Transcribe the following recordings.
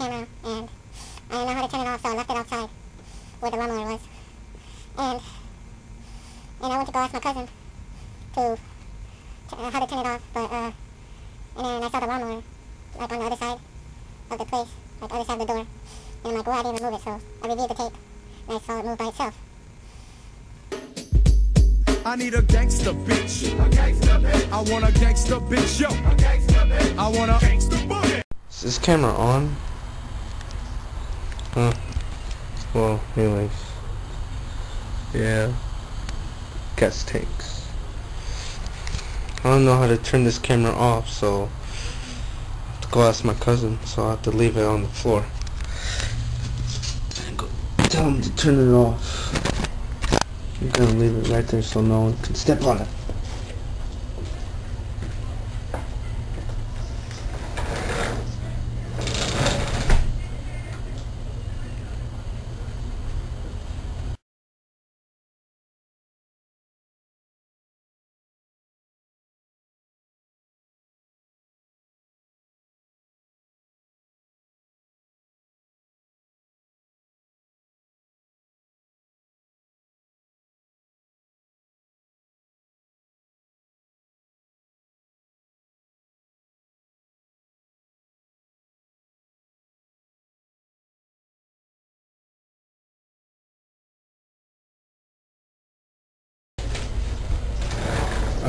camera, and I don't know how to turn it off, so I left it outside where the lawnmower was. And and I went to go ask my cousin to uh, how to turn it off, but uh, and then I saw the lawnmower like on the other side of the place, like other side of the door, and I'm like, well, I didn't remove it, so I reviewed the tape, and I saw it move by itself. I need a gangster bitch. A gangster bitch. I want a gangster bitch, yo. A gangster bitch. I want a gangster bitch. Is this camera on? Huh. Well, anyways. Yeah. Gas tanks. I don't know how to turn this camera off, so I have to go ask my cousin, so I have to leave it on the floor. And go tell him to turn it off. I'm gonna leave it right there so no one can step on it.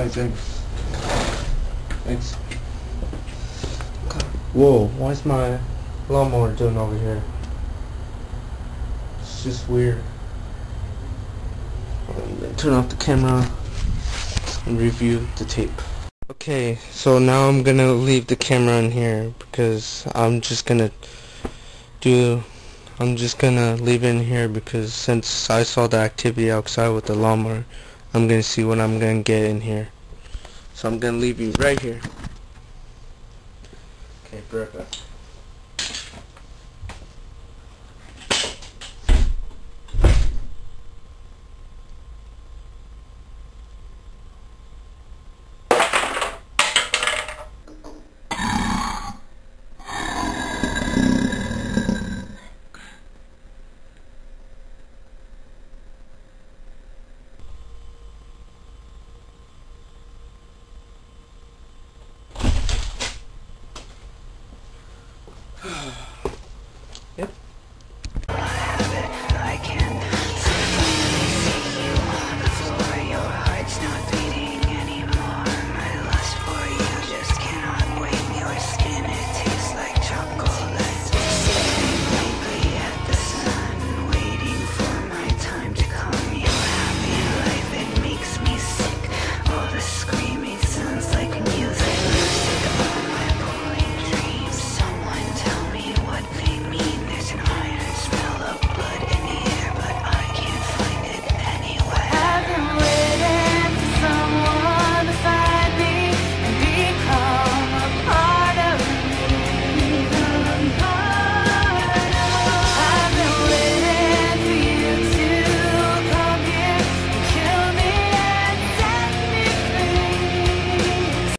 Alright, thanks. Thanks. Whoa, why's my lawnmower doing over here? It's just weird. I'm gonna turn off the camera and review the tape. Okay, so now I'm gonna leave the camera in here because I'm just gonna do I'm just gonna leave it in here because since I saw the activity outside with the lawnmower I'm gonna see what I'm gonna get in here. So I'm gonna leave you right here. Okay, back.